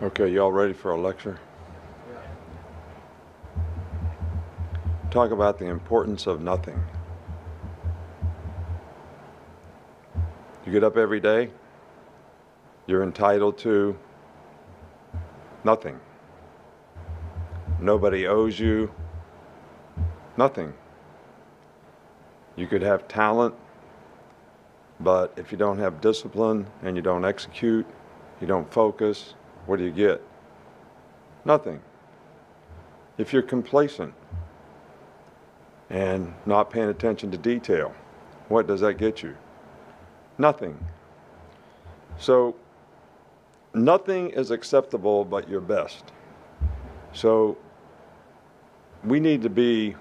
Okay, y'all ready for a lecture? Talk about the importance of nothing. You get up every day, you're entitled to nothing. Nobody owes you nothing. You could have talent, but if you don't have discipline and you don't execute, you don't focus, what do you get? Nothing. If you're complacent and not paying attention to detail, what does that get you? Nothing. So, nothing is acceptable but your best. So, we need to be,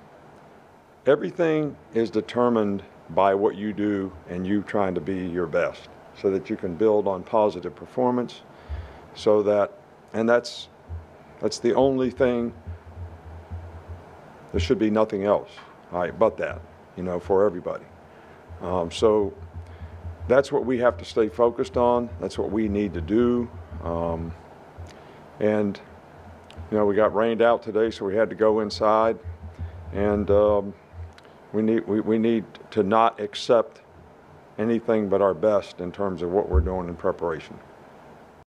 everything is determined by what you do and you trying to be your best so that you can build on positive performance so that and that's that's the only thing there should be nothing else. Right but that you know for everybody. Um, so that's what we have to stay focused on. That's what we need to do. Um, and you know we got rained out today so we had to go inside. And um, we need we, we need to not accept anything but our best in terms of what we're doing in preparation